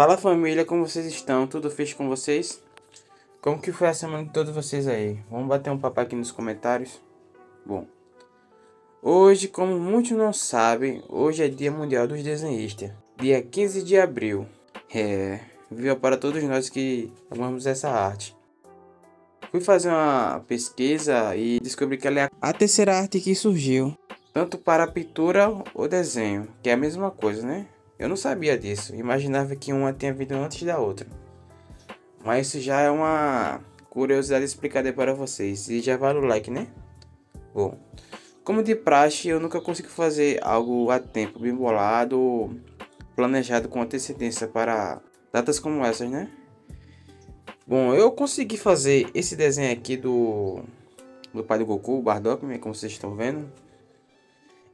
Fala família, como vocês estão? Tudo fixe com vocês? Como que foi a semana de todos vocês aí? Vamos bater um papo aqui nos comentários? Bom, hoje, como muitos não sabem, hoje é Dia Mundial dos Desenhistas, dia 15 de abril. É, viva para todos nós que amamos essa arte. Fui fazer uma pesquisa e descobri que ela é a terceira arte que surgiu, tanto para pintura ou desenho, que é a mesma coisa, né? Eu não sabia disso, imaginava que uma tinha vindo antes da outra. Mas isso já é uma curiosidade explicada para vocês, e já vale o like, né? Bom, como de praxe, eu nunca consigo fazer algo a tempo, bem bolado, planejado com antecedência para datas como essas, né? Bom, eu consegui fazer esse desenho aqui do, do pai do Goku, o Bardock, né, como vocês estão vendo.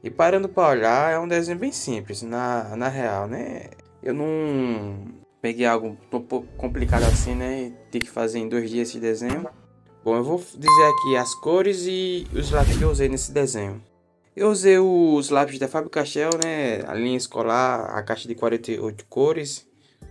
E parando para olhar, é um desenho bem simples, na, na real, né? Eu não peguei algo pouco complicado assim, né? Tem que fazer em dois dias esse desenho. Bom, eu vou dizer aqui as cores e os lápis que eu usei nesse desenho. Eu usei os lápis da Faber-Castell, né? A linha escolar, a caixa de 48 cores.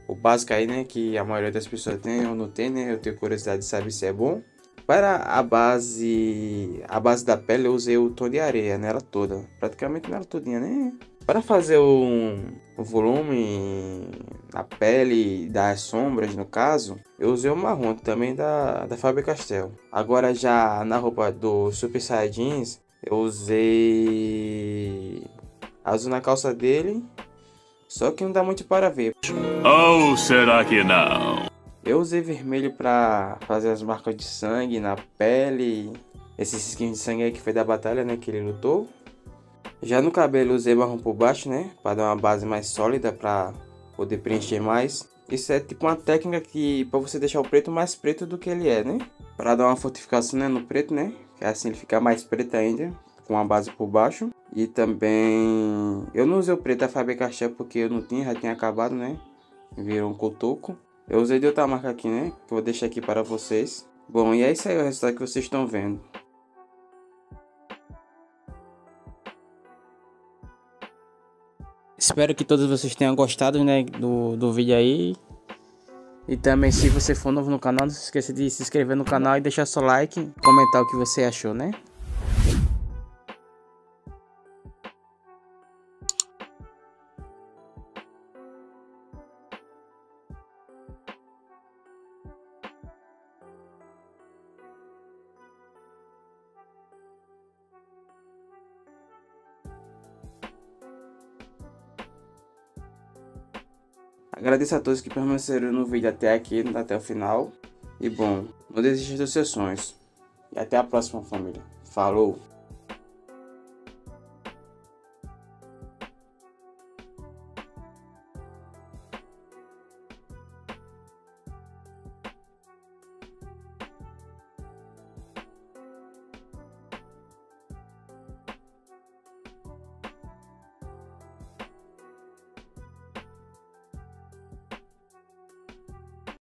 O básico aí, né? Que a maioria das pessoas tem ou não tem, né? Eu tenho curiosidade de saber se é bom. Para a base, a base da pele eu usei o tom de areia nela toda, praticamente nela todinha, né? Para fazer o, o volume na pele das sombras, no caso, eu usei o marrom também da, da Faber-Castell. Agora já na roupa do Super Saiyajins, eu usei azul na calça dele, só que não dá muito para ver. Ou será que não? Eu usei vermelho para fazer as marcas de sangue na pele. Esse skin de sangue aí que foi da batalha, né? Que ele lutou. Já no cabelo usei marrom por baixo, né? Para dar uma base mais sólida para poder preencher mais. Isso é tipo uma técnica que para você deixar o preto mais preto do que ele é, né? Para dar uma fortificação né, no preto, né? Que assim ele fica mais preto ainda, com a base por baixo. E também eu não usei o preto da Faber-Castell porque eu não tinha, já tinha acabado, né? Virou um cotoco. Eu usei de outra marca aqui, né? Vou deixar aqui para vocês. Bom, e é isso aí o resultado que vocês estão vendo. Espero que todos vocês tenham gostado, né, do, do vídeo aí. E também, se você for novo no canal, não se esqueça de se inscrever no canal e deixar seu like, comentar o que você achou, né? Agradeço a todos que permaneceram no vídeo até aqui, até o final. E bom, não desista dos seus sonhos. E até a próxima família. Falou!